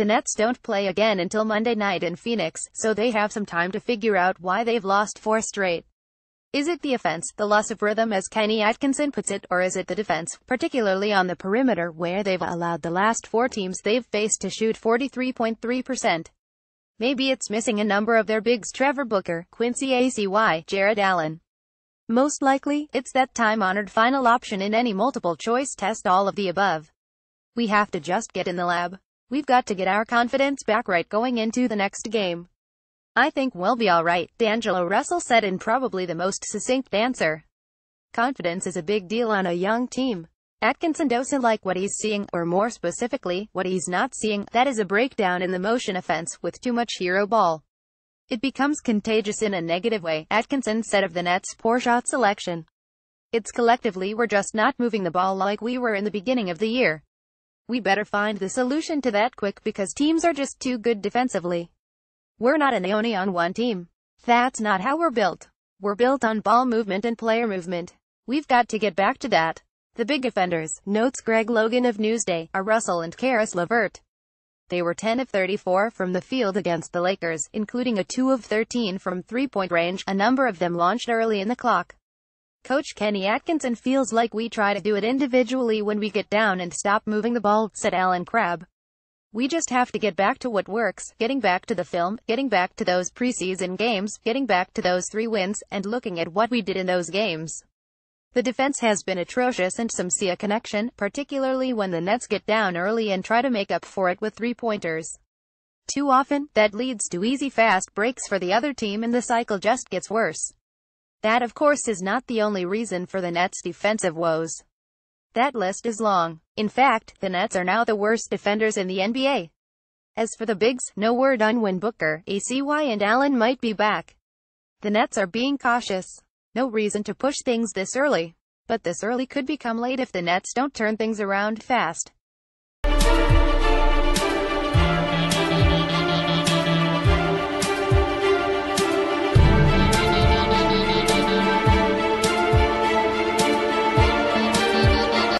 The Nets don't play again until Monday night in Phoenix, so they have some time to figure out why they've lost four straight. Is it the offense, the loss of rhythm as Kenny Atkinson puts it, or is it the defense, particularly on the perimeter where they've allowed the last four teams they've faced to shoot 43.3%? Maybe it's missing a number of their bigs Trevor Booker, Quincy ACY, Jarrett Allen. Most likely, it's that time-honored final option in any multiple-choice test all of the above. We have to just get in the lab. We've got to get our confidence back right going into the next game. I think we'll be alright, D'Angelo Russell said in probably the most succinct answer. Confidence is a big deal on a young team. Atkinson doesn't like what he's seeing, or more specifically, what he's not seeing, that is a breakdown in the motion offense, with too much hero ball. It becomes contagious in a negative way, Atkinson said of the Nets' poor shot selection. It's collectively we're just not moving the ball like we were in the beginning of the year. We better find the solution to that quick because teams are just too good defensively. We're not an only on one team. That's not how we're built. We're built on ball movement and player movement. We've got to get back to that. The big offenders, notes Greg Logan of Newsday, are Russell and Caris LeVert. They were 10 of 34 from the field against the Lakers, including a 2 of 13 from three-point range, a number of them launched early in the clock. Coach Kenny Atkinson feels like we try to do it individually when we get down and stop moving the ball, said Allen Crabbe. We just have to get back to what works, getting back to the film, getting back to those preseason games, getting back to those three wins, and looking at what we did in those games. The defense has been atrocious and some see a connection, particularly when the Nets get down early and try to make up for it with three-pointers. Too often, that leads to easy fast breaks for the other team and the cycle just gets worse. That of course is not the only reason for the Nets' defensive woes. That list is long. In fact, the Nets are now the worst defenders in the NBA. As for the bigs, no word on when Booker, ACY and Allen might be back. The Nets are being cautious. No reason to push things this early. But this early could become late if the Nets don't turn things around fast.